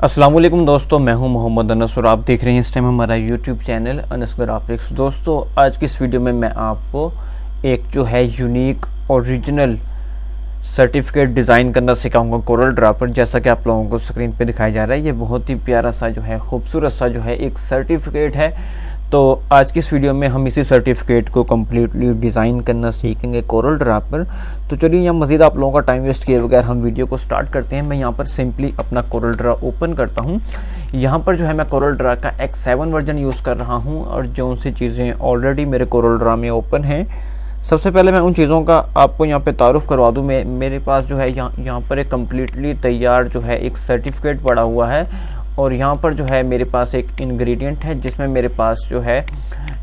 वालेकुम दोस्तों, मैं हूँ मोहम्मद अनस और आप देख रहे हैं इस टाइम हमारा यूट्यूब चैनल अनस ग्राफिक्स दोस्तों, आज की इस वीडियो में मैं आपको एक जो है यूनिक ओरिजिनल सर्टिफिकेट डिज़ाइन करना सिखाऊँगा कोरल ड्रा पर जैसा कि आप लोगों को स्क्रीन पे दिखाया जा रहा है, ये बहुत ही प्यारा सा जो है, खूबसूरत सा जो है एक सर्टिफिकेट है। तो आज की इस वीडियो में हम इसी सर्टिफिकेट को कम्प्लीटली डिज़ाइन करना सीखेंगे कोरल ड्रा पर। तो चलिए यहाँ मज़ीद आप लोगों का टाइम वेस्ट किए बगैर हम वीडियो को स्टार्ट करते हैं। मैं यहाँ पर सिंपली अपना कोरल ड्रा ओपन करता हूँ। यहाँ पर जो है मैं कोरल ड्रा का एक्स सेवन वर्जन यूज़ कर रहा हूँ और जो सी चीज़ें ऑलरेडी मेरे कोरल ड्रा में ओपन हैं। सबसे पहले मैं उन चीज़ों का आपको यहाँ पे तारुफ करवा दूँ। मैं, मेरे पास जो है यहाँ यहाँ पर एक कम्प्लीटली तैयार जो है एक सर्टिफिकेट पड़ा हुआ है। और यहाँ पर जो है मेरे पास एक इंग्रेडिएंट है, जिसमें मेरे पास जो है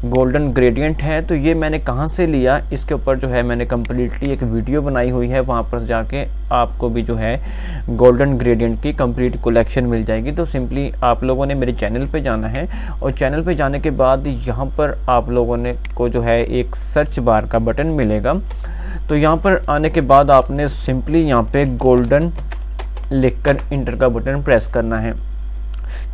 गोल्डन ग्रेडियंट है। तो ये मैंने कहाँ से लिया? इसके ऊपर जो है मैंने कम्प्लीटली एक वीडियो बनाई हुई है, वहाँ पर जाके आपको भी जो है गोल्डन ग्रेडियंट की कंप्लीट कलेक्शन मिल जाएगी। तो सिंपली आप लोगों ने मेरे चैनल पे जाना है और चैनल पे जाने के बाद यहाँ पर आप लोगों ने को जो है एक सर्च बार का बटन मिलेगा। तो यहाँ पर आने के बाद आपने सिंपली यहाँ पर गोल्डन लिखकर इंटर का बटन प्रेस करना है।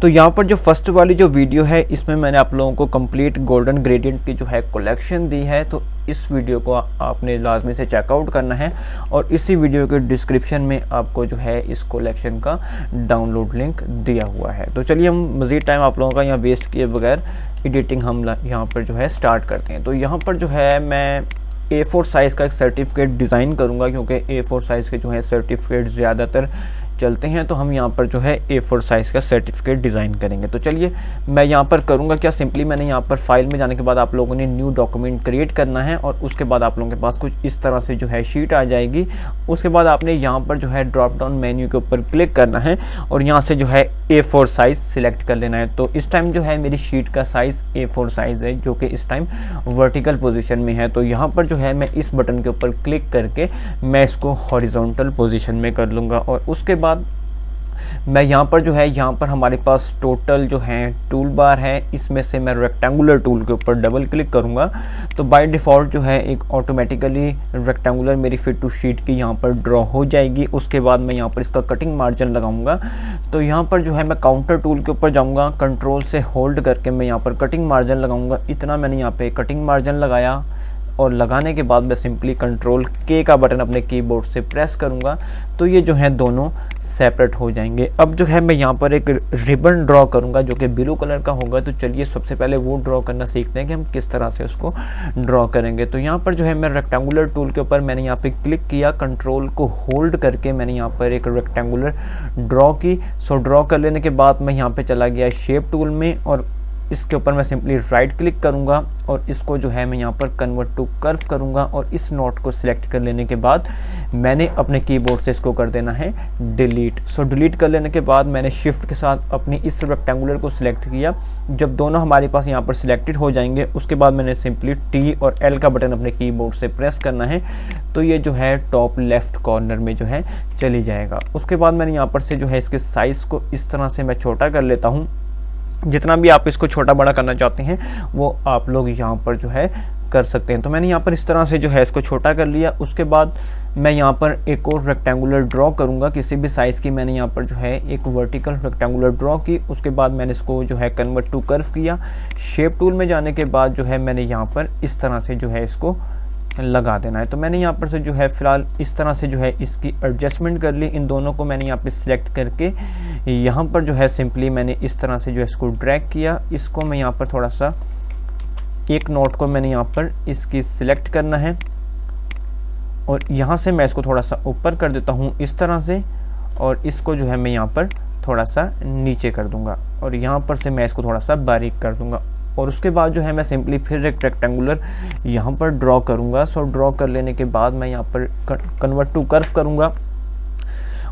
तो यहाँ पर जो फ़र्स्ट वाली जो वीडियो है, इसमें मैंने आप लोगों को कंप्लीट गोल्डन ग्रेडियंट की जो है कलेक्शन दी है तो इस वीडियो को आपने लाजमी से चेकआउट करना है और इसी वीडियो के डिस्क्रिप्शन में आपको जो है इस कलेक्शन का डाउनलोड लिंक दिया हुआ है। तो चलिए हम मज़ीद टाइम आप लोगों का यहाँ वेस्ट किए बगैर एडिटिंग हम यहाँ पर जो है स्टार्ट करते हैं। तो यहाँ पर जो है मैं ए फोर साइज़ का एक सर्टिफिकेट डिज़ाइन करूँगा, क्योंकि ए फोर साइज़ के जो है सर्टिफिकेट ज़्यादातर चलते हैं तो हम यहाँ पर जो है ए फोर साइज़ का सर्टिफिकेट डिज़ाइन करेंगे। तो चलिए, मैं यहाँ पर करूँगा क्या? सिंपली मैंने यहाँ पर फ़ाइल में जाने के बाद आप लोगों ने न्यू डॉक्यूमेंट क्रिएट करना है और उसके बाद आप लोगों के पास कुछ इस तरह से जो है शीट आ जाएगी। उसके बाद आपने यहाँ पर जो है ड्रॉप डाउन मेन्यू के ऊपर क्लिक करना है और यहाँ से जो है ए फोर साइज़ सिलेक्ट कर लेना है। तो इस टाइम जो है मेरी शीट का साइज़ ए फोर साइज़ है, जो कि इस टाइम वर्टिकल पोजिशन में है। तो यहाँ पर जो है मैं इस बटन के ऊपर क्लिक करके मैं इसको हॉरिजॉन्टल पोजिशन में कर लूँगा और उसके बाद मैं यहाँ पर जो है, यहाँ पर हमारे पास टोटल जो है टूल बार है, इसमें से मैं रेक्टेंगुलर टूल के ऊपर डबल क्लिक करूँगा। तो बाय डिफ़ॉल्ट जो है, एक ऑटोमेटिकली रेक्टेंगुलर मेरी फिट टू शीट की यहाँ पर ड्रॉ हो जाएगी। उसके बाद मैं यहाँ पर इसका कटिंग मार्जिन लगाऊँगा। तो यहाँ पर जो है, मैं काउंटर टूल के ऊपर जाऊँगा। कंट्रोल से होल्ड करके मैं यहाँ पर कटिंग मार्जिन लगाऊँगा। इतना मैंने यहाँ पर कटिंग मार्जिन लगाया। और लगाने के बाद मैं सिंपली कंट्रोल के का बटन अपने कीबोर्ड से प्रेस करूँगा तो ये जो है दोनों सेपरेट हो जाएँगे। अब जो है मैं यहाँ पर एक रिबन ड्रॉ करूँगा, जो कि ब्लू कलर का होगा तो चलिए सबसे पहले वो ड्रॉ करना सीखते हैं कि हम किस तरह से उसको ड्रॉ करेंगे। तो यहाँ पर जो है मैं रेक्टेंगुलर टूल के ऊपर मैंने यहाँ पर क्लिक किया कंट्रोल को होल्ड करके मैंने यहाँ पर एक रेक्टेंगुलर ड्रॉ की। सो ड्रॉ कर लेने के बाद मैं यहाँ पर चला गया शेप टूल में और इसके ऊपर मैं सिंपली राइट क्लिक करूँगा और इसको जो है मैं यहाँ पर कन्वर्ट टू कर्व करूँगा और इस नोट को सिलेक्ट कर लेने के बाद मैंने अपने कीबोर्ड से इसको कर देना है डिलीट सो डिलीट कर लेने के बाद मैंने शिफ्ट के साथ अपनी इस रेक्टेंगुलर को सिलेक्ट किया। जब दोनों हमारे पास यहाँ पर सिलेक्टेड हो जाएँगे, उसके बाद मैंने सिंपली टी और एल का बटन अपने कीबोर्ड से प्रेस करना है तो ये जो है टॉप लेफ़्ट कॉर्नर में जो है चली जाएगा। उसके बाद मैंने यहाँ पर से जो है इसके साइज़ को इस तरह से मैं छोटा कर लेता हूँ। जितना भी आप इसको छोटा बड़ा करना चाहते हैं, वो आप लोग यहाँ पर जो है कर सकते हैं। तो मैंने यहाँ पर इस तरह से जो है इसको छोटा कर लिया। उसके बाद मैं यहाँ पर एक और रेक्टेंगुलर ड्रॉ करूँगा। किसी भी साइज़ की मैंने यहाँ पर जो है एक वर्टिकल रेक्टेंगुलर ड्रॉ की। उसके बाद मैंने इसको जो है कन्वर्ट टू कर्व किया। शेप टूल में जाने के बाद जो है मैंने यहाँ पर इस तरह से जो है इसको लगा देना है। तो मैंने यहाँ पर से जो है फ़िलहाल इस तरह से जो है इसकी एडजस्टमेंट कर ली। इन दोनों को मैंने यहाँ पर सिलेक्ट करके यहाँ पर जो है सिंपली मैंने इस तरह से जो है इसको ड्रैग किया। इसको मैं यहाँ पर थोड़ा सा, एक नोट को मैंने यहाँ पर इसकी सिलेक्ट करना है। और यहाँ से मैं इसको थोड़ा सा ऊपर कर देता हूँ इस तरह से, और इसको जो है मैं यहाँ पर थोड़ा सा नीचे कर दूँगा। और यहाँ पर से मैं इसको थोड़ा सा बारीक कर दूँगा। और उसके बाद जो है मैं सिंपली फिर एक रेक्टेंगुलर यहाँ पर ड्रॉ करूँगा। सो ड्रॉ कर लेने के बाद मैं यहाँ पर कन्वर्ट टू कर्व करूँगा।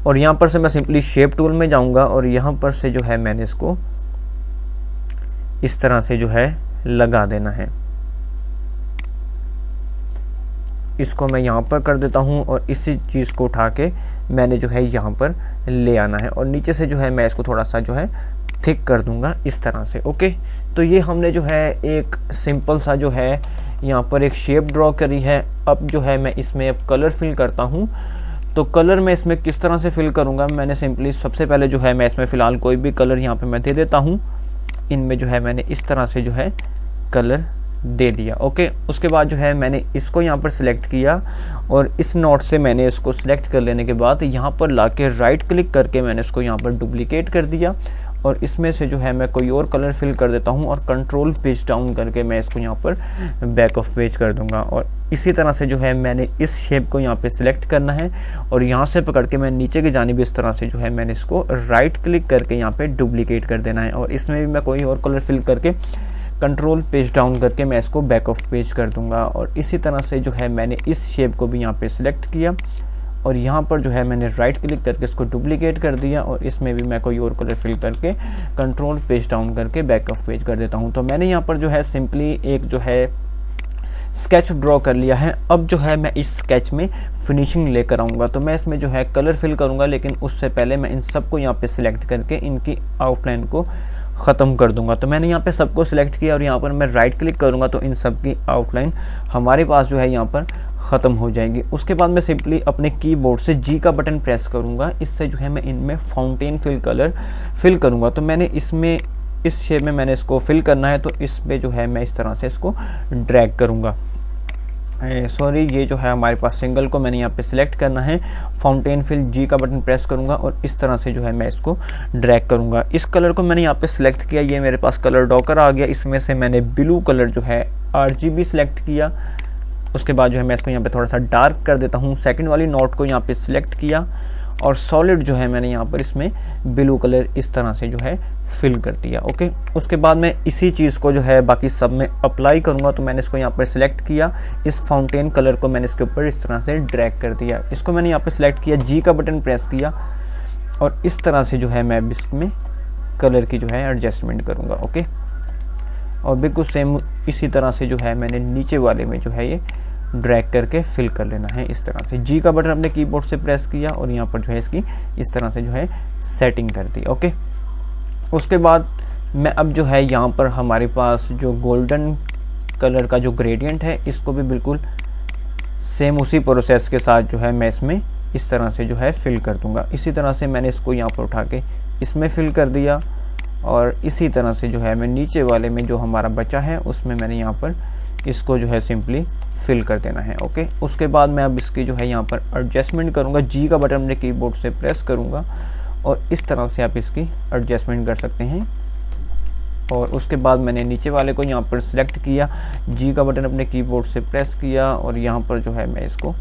और यहाँ पर से मैं सिंपली शेप टूल में जाऊँगा और यहाँ पर से जो है मैंने इसको इस तरह से जो है लगा देना है। इसको मैं यहाँ पर कर देता हूँ और इसी चीज़ को उठा के मैंने जो है यहाँ पर ले आना है और नीचे से जो है मैं इसको थोड़ा सा जो है थिक कर दूँगा इस तरह से ओके तो ये हमने जो है एक सिंपल सा जो है यहाँ पर एक शेप ड्रॉ करी है। अब जो है मैं इसमें अब कलर फिल करता हूँ तो कलर मैं इसमें किस तरह से फिल करूँगा? मैंने सिंपली सबसे पहले जो है, मैं इसमें फ़िलहाल कोई भी कलर यहाँ पर मैं दे देता हूँ। इनमें जो है, मैंने इस तरह से जो है, कलर दे दिया। ओके उसके बाद जो है, मैंने इसको यहाँ पर सिलेक्ट किया और इस नोट से मैंने इसको सिलेक्ट कर लेने के बाद यहाँ पर ला के राइट क्लिक करके मैंने इसको यहाँ पर डुप्लीकेट कर दिया। और इसमें से जो है मैं कोई और कलर फिल कर देता हूँ और कंट्रोल पेज डाउन करके मैं इसको यहाँ पर बैक ऑफ़ पेज कर दूँगा। और इसी तरह से जो है मैंने इस शेप को यहाँ पे सिलेक्ट करना है और यहाँ से पकड़ के मैं नीचे की जानी भी इस तरह से जो है मैंने इसको राइट क्लिक करके यहाँ पे डुप्लीकेट कर देना है। और इसमें भी मैं कोई और कलर फिल करके कंट्रोल पेज डाउन करके मैं इसको बैक ऑफ़ पेज कर दूँगा। और इसी तरह से जो है मैंने इस शेप को भी यहाँ पे सिलेक्ट किया। और यहाँ पर जो है मैंने राइट क्लिक करके इसको डुप्लीकेट कर दिया और इसमें भी मैं कोई और कलर फिल करके कंट्रोल पेज डाउन करके बैक ऑफ़ पेज कर देता हूँ। तो मैंने यहाँ पर जो है सिंपली एक जो है स्केच ड्रॉ कर लिया है। अब जो है मैं इस स्केच में फिनिशिंग लेकर आऊँगा। तो मैं इसमें जो है कलर फिल करूँगा, लेकिन उससे पहले मैं इन सबको यहाँ पे सिलेक्ट करके इनकी आउटलाइन को ख़त्म कर दूँगा। तो मैंने यहाँ पे सबको सिलेक्ट किया और यहाँ पर मैं राइट क्लिक करूँगा तो इन सब की आउटलाइन हमारे पास जो है यहाँ पर ख़त्म हो जाएगी। उसके बाद मैं सिंपली अपने कीबोर्ड से जी का बटन प्रेस करूँगा। इससे जो है मैं इनमें फाउंटेन फिल कलर फिल करूँगा। तो मैंने इसमें, इस शेप में मैंने इसको फिल करना है तो इस पर जो है मैं इस तरह से इसको ड्रैग करूँगा। सॉरी ये जो है हमारे पास सिंगल को मैंने यहाँ पे सिलेक्ट करना है। फाउंटेन फिल जी का बटन प्रेस करूँगा और इस तरह से जो है मैं इसको ड्रैग करूँगा। इस कलर को मैंने यहाँ पे सिलेक्ट किया। ये मेरे पास कलर डॉकर आ गया। इसमें से मैंने ब्लू कलर जो है आर सिलेक्ट किया। उसके बाद जो है मैं इसको यहाँ पे थोड़ा सा डार्क कर देता हूँ। सेकंड वाली नोट को यहाँ पे सिलेक्ट किया और सॉलिड जो है मैंने यहाँ पर इसमें ब्लू कलर इस तरह से जो है फिल कर दिया ओके उसके बाद मैं इसी चीज़ को जो है बाकी सब में अप्लाई करूँगा तो मैंने इसको यहाँ पर सिलेक्ट किया। इस फाउंटेन कलर को मैंने इसके ऊपर इस तरह से ड्रैग कर दिया। इसको मैंने यहाँ पर सिलेक्ट किया जी का बटन प्रेस किया और इस तरह से जो है मैं इसमें कलर की जो है एडजस्टमेंट करूँगा ओके और बिल्कुल सेम इसी तरह से जो है मैंने नीचे वाले में जो है ये ड्रैग करके फिल कर लेना है इस तरह से। जी का बटन अपने कीबोर्ड से प्रेस किया और यहाँ पर जो है इसकी इस तरह से जो है सेटिंग कर दी ओके उसके बाद मैं अब जो है यहाँ पर हमारे पास जो गोल्डन कलर का जो ग्रेडियंट है, इसको भी बिल्कुल सेम उसी प्रोसेस के साथ जो है मैं इसमें इस तरह से जो है फिल कर दूँगा। इसी तरह से मैंने इसको यहाँ पर उठा के इसमें फिल कर दिया। और इसी तरह से जो है मैं नीचे वाले में जो हमारा बचा है, उसमें मैंने यहाँ पर इसको जो है सिंपली फिल कर देना है ओके उसके बाद मैं अब इसकी जो है यहाँ पर एडजस्टमेंट करूँगा। जी का बटन अपने कीबोर्ड से प्रेस करूँगा और इस तरह से आप इसकी एडजस्टमेंट कर सकते हैं। और उसके बाद मैंने नीचे वाले को यहाँ पर सिलेक्ट किया जी का बटन अपने कीबोर्ड से प्रेस किया और यहाँ पर जो है मैं इसको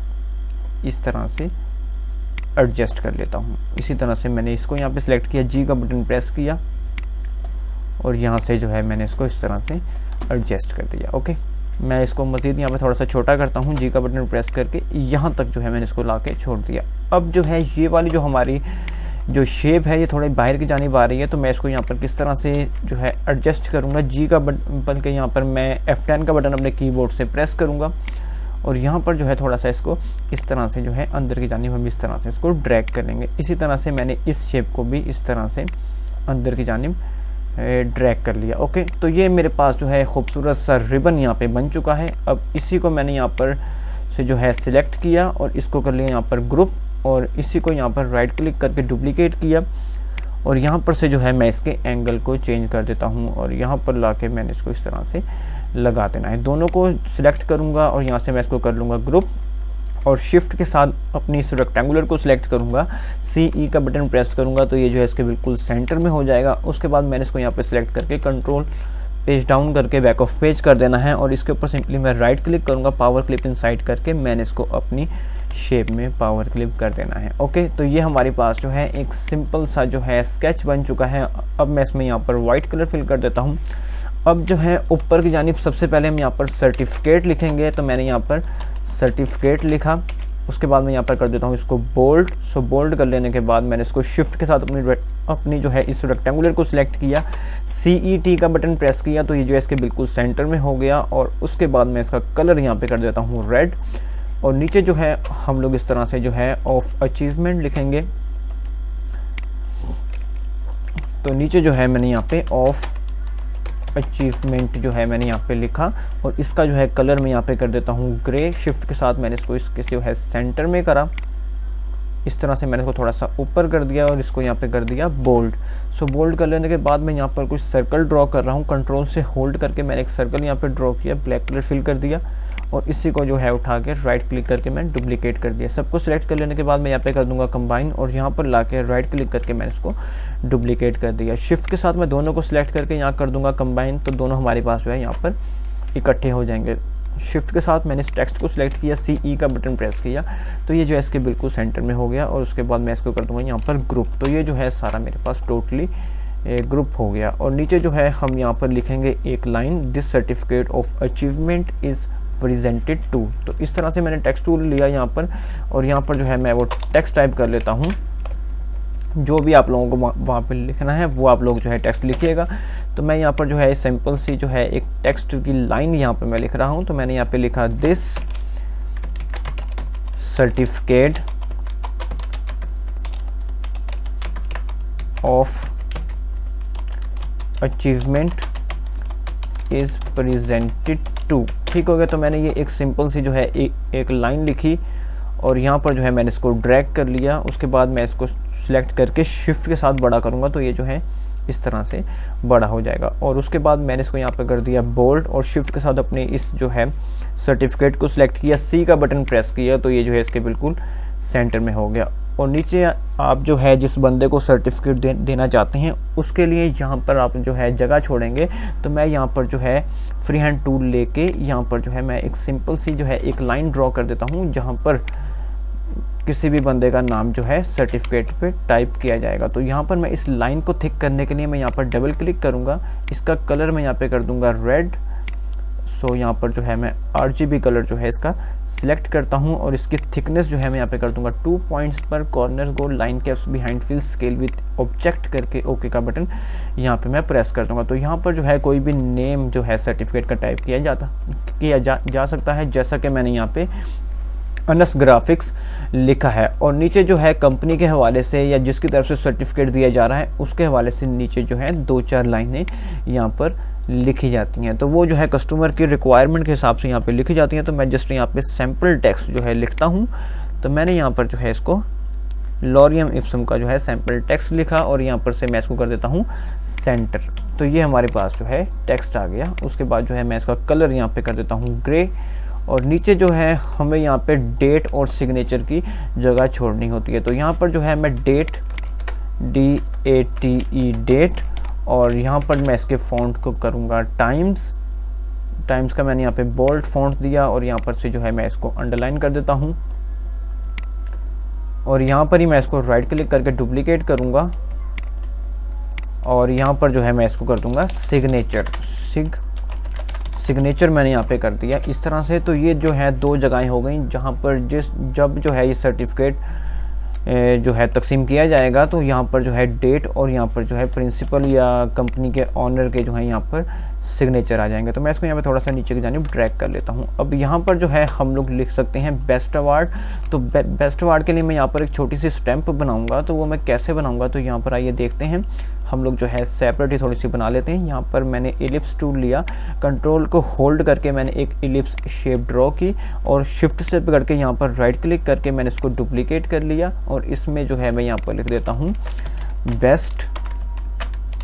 इस तरह से एडजस्ट कर लेता हूँ। इसी तरह से मैंने इसको यहाँ पे सिलेक्ट किया जी का बटन प्रेस किया। और यहाँ से जो है मैंने इसको इस तरह से एडजस्ट कर दिया ओके मैं इसको मज़ीद यहाँ पे थोड़ा सा छोटा करता हूँ जी का बटन प्रेस करके यहाँ तक जो है मैंने इसको ला के छोड़ दिया। अब जो है ये वाली जो हमारी जो शेप है, ये थोड़ी बाहर की जानी आ रही है तो मैं इसको यहाँ पर किस तरह से जो है एडजस्ट करूँगा? जी का बटन के यहाँ पर मैं F10 का बटन अपने कीबोर्ड से प्रेस करूँगा और यहाँ पर जो है थोड़ा सा इसको इस तरह से जो है अंदर की जानी हम इस तरह से इसको ड्रैग करेंगे इसी तरह से मैंने इस शेप को भी इस तरह से अंदर की जानब ड्रैग कर लिया। ओके तो ये मेरे पास जो है खूबसूरत सा रिबन यहाँ पे बन चुका है। अब इसी को मैंने यहाँ पर से जो है सिलेक्ट किया और इसको कर लिया यहाँ पर ग्रुप और इसी को यहाँ पर राइट क्लिक करके डुप्लीकेट किया और यहाँ पर से जो है मैं इसके एंगल को चेंज कर देता हूँ और यहाँ पर ला के मैंने इसको इस तरह से लगा देना है। दोनों को सिलेक्ट करूँगा और यहाँ से मैं इसको कर लूँगा ग्रुप और शिफ्ट के साथ अपनी इस रेक्टेंगुलर को सिलेक्ट करूँगा। सी ई का बटन प्रेस करूँगा तो ये जो है इसके बिल्कुल सेंटर में हो जाएगा। उसके बाद मैंने इसको यहाँ पे सिलेक्ट करके कंट्रोल पेज डाउन करके बैक ऑफ़ पेज कर देना है और इसके ऊपर सिंपली मैं राइट क्लिक करूँगा पावर क्लिप इन करके मैंने इसको अपनी शेप में पावर क्लिप कर देना है। ओके तो ये हमारे पास जो है एक सिंपल सा जो है स्केच बन चुका है। अब मैं इसमें यहाँ पर वाइट कलर फिल कर देता हूँ। अब जो है ऊपर की जानी सबसे पहले हम यहाँ पर सर्टिफिकेट लिखेंगे। तो मैंने यहाँ पर सर्टिफिकेट लिखा। उसके बाद मैं यहाँ पर कर देता हूँ इसको बोल्ड सो बोल्ड कर लेने के बाद मैंने इसको शिफ्ट के साथ अपनी अपनी जो है इस रेक्टेंगुलर को सिलेक्ट किया। सी ई टी का बटन प्रेस किया तो ये जो है इसके बिल्कुल सेंटर में हो गया। और उसके बाद मैं इसका कलर यहाँ पे कर देता हूँ रेड और नीचे जो है हम लोग इस तरह से जो है ऑफ़ अचीवमेंट लिखेंगे। तो नीचे जो है मैंने यहाँ पे ऑफ़ अचीवमेंट जो है मैंने यहाँ पे लिखा और इसका जो है कलर मैं यहाँ पे कर देता हूँ ग्रे शिफ्ट के साथ मैंने इसको इसके जो है सेंटर में करा। इस तरह से मैंने इसको थोड़ा सा ऊपर कर दिया और इसको यहाँ पे कर दिया बोल्ड सो बोल्ड कर लेने के बाद मैं यहाँ पर कुछ सर्कल ड्रॉ कर रहा हूँ। कंट्रोल से होल्ड करके मैंने एक सर्कल यहाँ पर ड्रॉ किया ब्लैक कलर फिल कर दिया। और इसी को जो है उठा के राइट क्लिक करके मैंने डुप्लीकेट कर दिया। सबको सिलेक्ट कर लेने के बाद मैं यहाँ पे कर दूँगा कंबाइन और यहाँ पर ला के राइट क्लिक करके मैंने इसको डुप्लीकेट कर दिया। शिफ्ट के साथ मैं दोनों को सिलेक्ट करके यहाँ कर दूँगा कंबाइन तो दोनों हमारे पास जो है यहाँ पर इकट्ठे हो जाएँगे। शिफ्ट के साथ मैंने इस टेक्स्ट को सिलेक्ट किया सी ई e का बटन प्रेस किया तो ये जो है इसके बिल्कुल सेंटर में हो गया और उसके बाद मैं इसको कर दूँगा यहाँ पर ग्रुप तो ये जो है सारा मेरे पास टोटली ग्रुप हो गया। और नीचे जो है हम यहाँ पर लिखेंगे एक line this certificate of achievement is presented to तो इस तरह से मैंने टेक्स्ट टूल लिया यहाँ पर और यहाँ पर जो है मैं वो टेक्स्ट टाइप कर लेता हूँ। जो भी आप लोगों को वहाँ पर लिखना है, वो आप लोग जो है टेक्स्ट लिखिएगा। तो मैं यहाँ पर जो है सिंपल सी जो है एक टेक्स्ट की लाइन यहाँ पर मैं लिख रहा हूँ। तो मैंने यहाँ पे लिखा this certificate of achievement is presented to ठीक हो गया तो मैंने ये एक सिंपल सी जो है एक, एक लाइन लिखी और यहाँ पर जो है मैंने इसको ड्रैग कर लिया। उसके बाद मैं इसको सिलेक्ट करके शिफ्ट के साथ बड़ा करूँगा तो ये जो है इस तरह से बड़ा हो जाएगा। और उसके बाद मैंने इसको यहाँ पर कर दिया बोल्ड और शिफ्ट के साथ अपने इस जो है सर्टिफिकेट को सिलेक्ट किया। सी का बटन प्रेस किया तो ये जो है इसके बिल्कुल सेंटर में हो गया। और नीचे आप जो है जिस बंदे को सर्टिफिकेट दे, देना चाहते हैं उसके लिए यहाँ पर आप जो है जगह छोड़ेंगे। तो मैं यहाँ पर जो है फ्री हैंड टूल लेके यहाँ पर जो है मैं एक सिंपल सी जो है एक लाइन ड्रॉ कर देता हूँ जहाँ पर किसी भी बंदे का नाम जो है सर्टिफिकेट पे टाइप किया जाएगा। तो यहाँ पर मैं इस लाइन को थिक करने के लिए मैं यहाँ पर डबल क्लिक करूँगा। इसका कलर मैं यहाँ पे कर दूँगा रेड सो यहाँ पर जो है मैं आर कलर जो है इसका सिलेक्ट करता हूँ और इसकी थिकनेस जो है मैं यहाँ पे कर दूँगा टू पॉइंट्स पर corner go line caps behind fill scale with object करके ओके okay का बटन यहाँ पे मैं प्रेस कर दूँगा। तो यहाँ पर जो है कोई भी नेम जो है सर्टिफिकेट का टाइप किया जाता किया जा, जा सकता है जैसा कि मैंने यहाँ पे अनस ग्राफिक्स लिखा है। और नीचे जो है कंपनी के हवाले से या जिसकी तरफ़ से सर्टिफिकेट दिया जा रहा है उसके हवाले से नीचे जो है दो चार लाइनें यहाँ पर लिखी जाती हैं। तो वो जो है कस्टमर की रिक्वायरमेंट के हिसाब से यहाँ पे लिखी जाती हैं। तो मैं जस्ट यहाँ पे सैंपल टेक्स्ट जो है लिखता हूँ। तो मैंने यहाँ पर जो है इसको लॉरियम इप्सम का जो है सैंपल टेक्स्ट लिखा और यहाँ पर से मैं इसको कर देता हूँ सेंटर तो ये हमारे पास जो है टेक्स्ट आ गया। उसके बाद जो है मैं इसका कलर यहाँ पे कर देता हूँ ग्रे और नीचे जो है हमें यहाँ पे डेट और सिग्नेचर की जगह छोड़नी होती है। तो यहाँ पर जो है मैं date D A T E date और यहाँ पर मैं इसके फ़ॉन्ट को करूँगा टाइम्स टाइम्स का मैंने यहाँ पे बोल्ड फॉन्ट दिया और यहाँ पर से जो है मैं इसको अंडरलाइन कर देता हूँ। और यहाँ पर ही मैं इसको राइट क्लिक करके डुप्लीकेट करूँगा। और यहाँ पर जो है मैं इसको कर दूँगा सिग्नेचर सिग सिग्नेचर मैंने यहाँ पे कर दिया। इस तरह से तो ये जो है दो जगहें हो गई जहाँ पर जिस, जब जो है ये सर्टिफिकेट जो है, तकसीम किया जाएगा तो यहाँ पर जो है डेट और यहाँ पर जो है प्रिंसिपल या कंपनी के ऑनर के जो है, यहाँ पर सिग्नेचर आ जाएँगे। तो मैं इसको यहाँ पे थोड़ा सा नीचे की जानी ट्रैक कर लेता हूँ। अब यहाँ पर जो है हम लोग लिख सकते हैं बेस्ट अवार्ड तो बे, बेस्ट अवार्ड के लिए मैं यहाँ पर एक छोटी सी स्टैंप बनाऊँगा। तो वो मैं कैसे बनाऊँगा? तो यहाँ पर आइए देखते हैं। हम लोग जो है सेपरेट ही थोड़ी सी बना लेते हैं। यहाँ पर मैंने इलिप्स टूल लिया। कंट्रोल को होल्ड करके मैंने एक इलिप्स शेप ड्रॉ की और शिफ्ट से पकड़ के यहाँ पर राइट क्लिक करके मैंने इसको डुप्लीकेट कर लिया और इसमें जो है मैं यहाँ पर लिख देता हूँ बेस्ट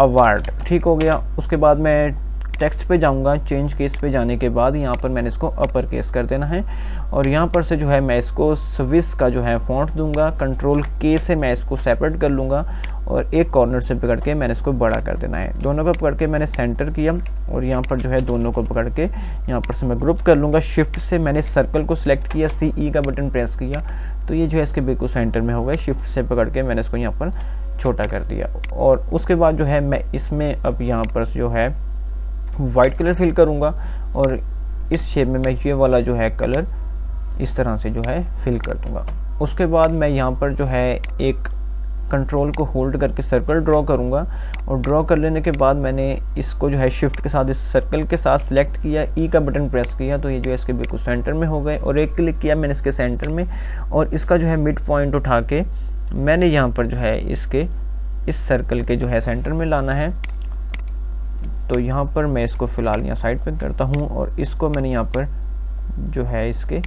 अवार्ड ठीक हो गया। उसके बाद मैं टेक्स्ट पे जाऊँगा, चेंज केस पे जाने के बाद यहाँ पर मैंने इसको अपर केस कर देना है। और यहाँ पर से जो है मैं इसको स्विस का जो है फॉन्ट दूँगा कंट्रोल के से मैं इसको सेपरेट कर लूँगा और एक कॉर्नर से पकड़ के मैंने इसको बड़ा कर देना है। दोनों को पकड़ के मैंने सेंटर किया और यहाँ पर जो है दोनों को पकड़ के यहाँ पर से मैं ग्रुप कर लूँगा। शिफ्ट से मैंने सर्कल को सिलेक्ट किया सी ई e का बटन प्रेस किया तो ये जो है इसके बिल्कुल सेंटर में हो गए। शिफ्ट से पकड़ के मैंने इसको यहाँ पर छोटा कर दिया। और उसके बाद जो है मैं इसमें अब यहाँ पर जो है वाइट कलर फिल करूँगा और इस शेप में मैं ये वाला जो है कलर इस तरह से जो है फिल कर दूँगा। उसके बाद मैं यहाँ पर जो है एक कंट्रोल को होल्ड करके सर्कल ड्रॉ करूँगा और ड्रॉ कर लेने के बाद मैंने इसको जो है शिफ्ट के साथ, इस सर्कल के साथ सेलेक्ट किया ई e का बटन प्रेस किया तो ये जो है इसके बिल्कुल सेंटर में हो गए और एक क्लिक किया मैंने इसके सेंटर में और इसका जो है मिड पॉइंट उठा के मैंने यहाँ पर जो है इसके, इस सर्कल के जो है सेंटर में लाना है। तो यहाँ पर मैं इसको फ़िलहाल यहाँ साइड पे करता हूँ और इसको मैंने यहाँ पर जो है इसके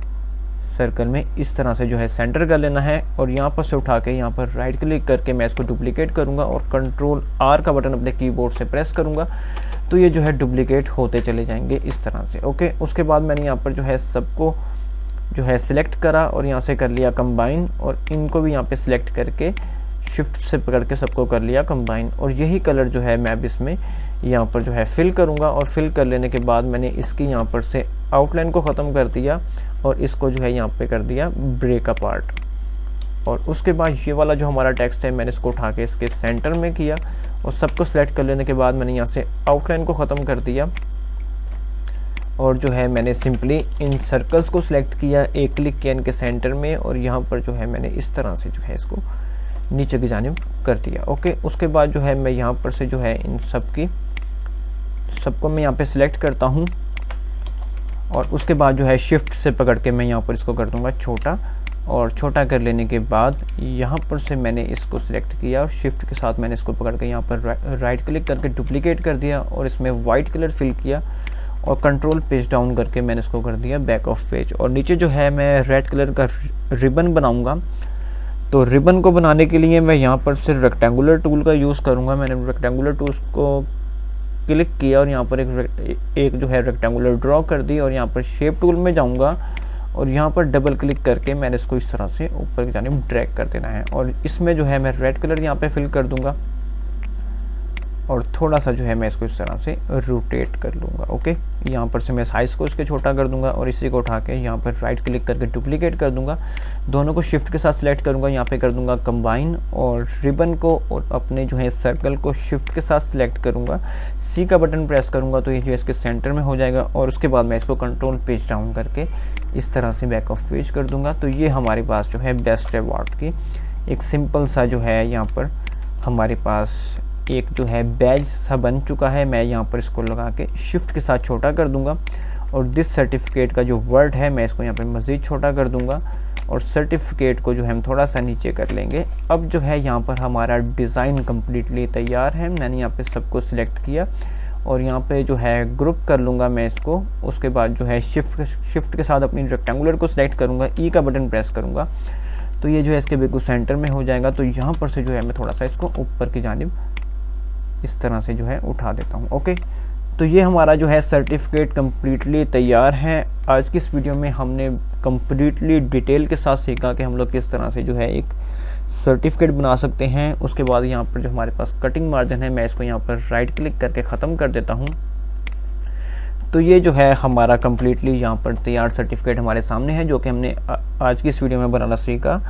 सर्कल में इस तरह से जो है सेंटर कर लेना है और यहाँ पर से उठा के यहाँ पर राइट क्लिक करके मैं इसको डुप्लीकेट करूँगा और कंट्रोल आर का बटन अपने कीबोर्ड से प्रेस करूँगा। तो ये जो है डुप्लीकेट होते चले जाएँगे इस तरह से ओके उसके बाद मैंने यहाँ पर जो है सबको जो है सिलेक्ट करा और यहाँ से कर लिया कंबाइन और इनको भी यहाँ पे सिलेक्ट करके शिफ्ट से पकड़ के सबको कर लिया कंबाइन और यही कलर जो है मैं अब इसमें यहाँ पर जो है फिल करूँगा और फिल कर लेने के बाद मैंने इसकी यहाँ पर से आउटलाइन को ख़त्म कर दिया और इसको जो है यहाँ पे कर दिया ब्रेक अपार्ट और उसके बाद ये वाला जो हमारा टेक्स्ट है, मैंने इसको उठा के इसके सेंटर में किया और सबको सिलेक्ट कर लेने के बाद मैंने यहाँ से आउटलाइन को ख़त्म कर दिया और जो है मैंने सिंपली इन सर्कल्स को सिलेक्ट किया एक क्लिक किया इनके सेंटर में और यहाँ पर जो है मैंने इस तरह से जो है इसको नीचे की जानब कर दिया. ओके उसके बाद जो है मैं यहाँ पर से जो है इन सब की सबको मैं यहाँ पे सिलेक्ट करता हूँ और उसके बाद जो है शिफ्ट से पकड़ के मैं यहाँ पर इसको कर दूँगा छोटा और छोटा कर लेने के बाद यहाँ पर से मैंने इसको सिलेक्ट किया और शिफ्ट के साथ मैंने इसको पकड़ के यहाँ पर राइट क्लिक करके डुप्लीकेट कर दिया और इसमें वाइट कलर फिल किया और कंट्रोल पेज डाउन करके मैंने इसको कर दिया बैक ऑफ़ पेज और नीचे जो है मैं रेड कलर का रिबन बनाऊँगा। तो रिबन को बनाने के लिए मैं यहाँ पर सिर्फ़ रेक्टेंगुलर टूल का यूज़ करूँगा। मैंने रेक्टेंगुलर टूल को क्लिक किया और यहाँ पर एक एक जो है रेक्टेंगुलर ड्रॉ कर दी और यहाँ पर शेप टूल में जाऊँगा और यहाँ पर डबल क्लिक करके मैंने इसको इस तरह से ऊपर की जानी ड्रैग कर देना है और इसमें जो है मैं रेड कलर यहाँ पे फिल कर दूँगा और थोड़ा सा जो है मैं इसको इस तरह से रोटेट कर लूँगा ओके यहाँ पर से मैं साइज़ को इसके छोटा कर दूँगा और इसी को उठा के यहाँ पर राइट क्लिक करके डुप्लीकेट कर दूँगा। दोनों को शिफ्ट के साथ सिलेक्ट करूँगा, यहाँ पे कर दूँगा कंबाइन और रिबन को और अपने जो है सर्कल को शिफ्ट के साथ सिलेक्ट करूँगा। सी का बटन प्रेस करूँगा तो ये जो इसके सेंटर में हो जाएगा और उसके बाद मैं इसको कंट्रोल पेज डाउन करके इस तरह से बैक ऑफ़ पेज कर दूँगा। तो ये हमारे पास जो है बेस्ट अवार्ड की एक सिंपल सा जो है यहाँ पर हमारे पास एक जो है बैज सा बन चुका है। मैं यहाँ पर इसको लगा के शिफ्ट के साथ छोटा कर दूँगा। और दिस सर्टिफिकेट का जो वर्ड है, मैं इसको यहाँ पर मज़ीद छोटा कर दूँगा। और सर्टिफिकेट को जो है हम थोड़ा सा नीचे कर लेंगे। अब जो है यहाँ पर हमारा डिज़ाइन कम्प्लीटली तैयार है। मैंने यहाँ पे सबको सिलेक्ट किया। और यहाँ पे जो है ग्रुप कर लूँगा मैं इसको। उसके बाद जो है शिफ्ट शिफ्ट के साथ अपनी रेक्टेंगुलर को सिलेक्ट करूँगा। ई का बटन प्रेस करूँगा। तो ये जो है इसके बिल्कुल सेंटर में हो जाएगा। तो यहाँ पर से जो है मैं थोड़ा सा इसको ऊपर की जानब इस तरह से जो है उठा देता हूँ, ओके? तो ये हमारा जो है सर्टिफिकेट कम्प्लीटली तैयार है। आज की इस वीडियो में हमने कम्प्लीटली डिटेल के साथ सीखा कि हम लोग किस तरह से जो है एक सर्टिफिकेट बना सकते हैं। उसके बाद यहाँ पर जो हमारे पास कटिंग मार्जिन है, मैं इसको यहाँ पर राइट क्लिक करके ख़त्म कर देता हूँ। तो ये जो है हमारा कम्प्लीटली यहाँ पर तैयार सर्टिफिकेट हमारे सामने है, जो कि हमने आज की इस वीडियो में बनाना सीखा।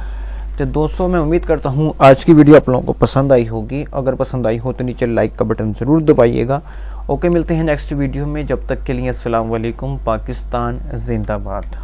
तो दोस्तों, मैं उम्मीद करता हूँ आज की वीडियो आप लोगों को पसंद आई होगी। अगर पसंद आई हो तो नीचे लाइक का बटन ज़रूर दबाइएगा। ओके, मिलते हैं नेक्स्ट वीडियो में। जब तक के लिए असलकम पाकिस्तान, जिंदाबाद।